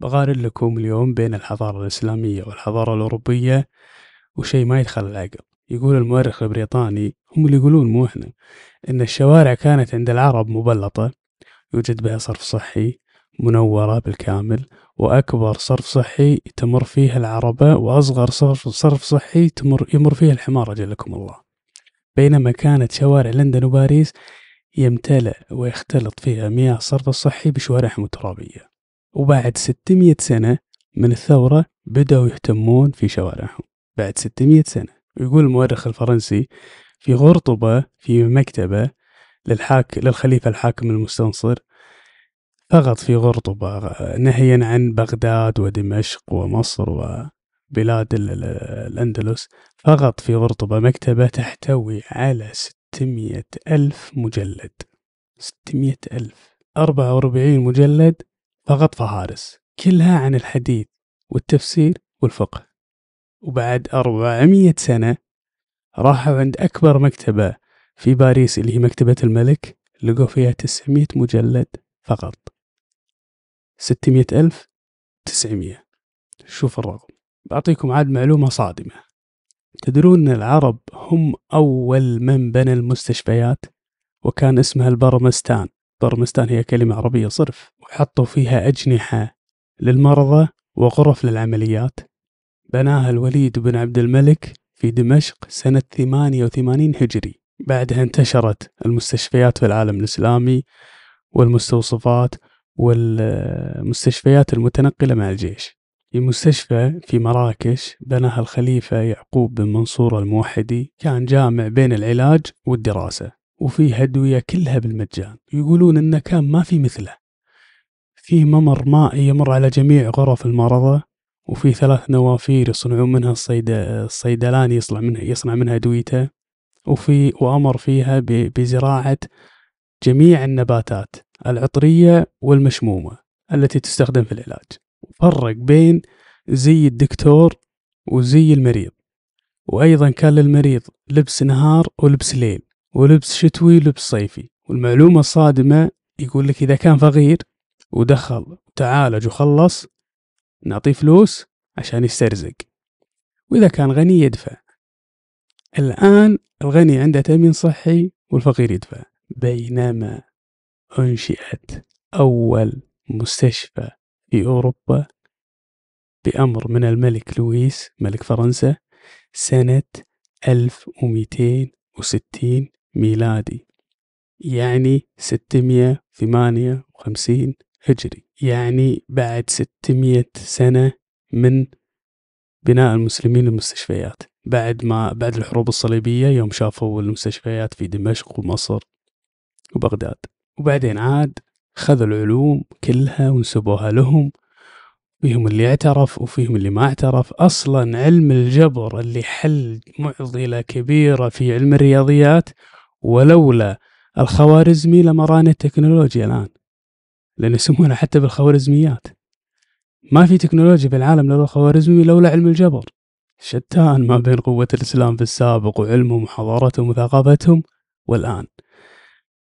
بقارن لكم اليوم بين الحضارة الإسلامية والحضارة الأوروبية وشيء ما يدخل العقل يقول المؤرخ البريطاني هم اللي يقولون مو إحنا إن الشوارع كانت عند العرب مبلطة يوجد بها صرف صحي منورة بالكامل وأكبر صرف صحي تمر فيه العربة وأصغر صرف, صرف صحي تمر يمر فيه الحمار أجلكم الله. بينما كانت شوارع لندن وباريس يمتلئ ويختلط فيها مياه الصرف الصحي بشوارعهم الترابية. وبعد 600 سنة من الثورة بدأوا يهتمون في شوارعهم. بعد 600 سنة ويقول المؤرخ الفرنسي في غرطبة في مكتبة للحاك للخليفة الحاكم المستنصر فقط في غرطبة نهيا عن بغداد ودمشق ومصر وبلاد الأندلس. فقط في غرطبة مكتبة تحتوي على 600 ألف مجلد. 600 ألف. 44 مجلد فقط فهارس كلها عن الحديث والتفسير والفقه. وبعد 400 سنة راحوا عند أكبر مكتبة في باريس اللي هي مكتبة الملك لقوا فيها 900 مجلد فقط. 600 ألف 900 شوف الرقم. بعطيكم عاد معلومة صادمة. تدرون أن العرب هم أول من بنى المستشفيات وكان اسمها البرمستان. برمستان هي كلمة عربية صرف. وحطوا فيها أجنحة للمرضى وغرف للعمليات. بناها الوليد بن عبد الملك في دمشق سنة 88 هجري. بعدها انتشرت المستشفيات في العالم الإسلامي والمستوصفات والمستشفيات المتنقلة مع الجيش. في مستشفى في مراكش بناها الخليفة يعقوب بن منصور الموحدي. كان جامع بين العلاج والدراسة. وفيه أدوية كلها بالمجان. يقولون إنه كان ما في مثله. في ممر مائي يمر على جميع غرف المرضى وفي ثلاث نوافير يصنعون منها الصيد... الصيدلاني يصنع منها يصنع منها أدويته وفي وأمر فيها ب... بزراعة جميع النباتات العطرية والمشمومة التي تستخدم في العلاج. فرق بين زي الدكتور وزي المريض. وأيضا كان للمريض لبس نهار ولبس ليل. ولبس شتوي ولبس صيفي. والمعلومة الصادمة يقول لك إذا كان فقير ودخل تعالج وخلص نعطيه فلوس عشان يسترزق. وإذا كان غني يدفع. الآن الغني عنده تأمين صحي والفقير يدفع. بينما أنشئت أول مستشفى في أوروبا بأمر من الملك لويس ملك فرنسا سنة 1260 ميلادي. يعني 658 هجري. يعني بعد 600 سنة من بناء المسلمين للمستشفيات. بعد ما بعد الحروب الصليبية يوم شافوا المستشفيات في دمشق ومصر وبغداد. وبعدين عاد خذوا العلوم كلها ونسبوها لهم فيهم اللي اعترف وفيهم اللي ما اعترف. أصلا علم الجبر اللي حل معضلة كبيرة في علم الرياضيات ولولا الخوارزمي لما رانا التكنولوجيا الآن. لأن يسمونها حتى بالخوارزميات. ما في تكنولوجيا في العالم لولا الخوارزمي لولا علم الجبر. شتان ما بين قوة الإسلام في السابق وعلمهم وحضارتهم وثقافتهم والآن.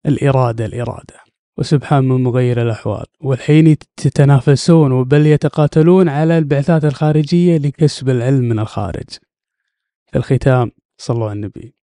الإرادة الإرادة. وسبحان من مغير الأحوال. والحين تتنافسون بل يتقاتلون على البعثات الخارجية لكسب العلم من الخارج. في الختام صلوا على النبي.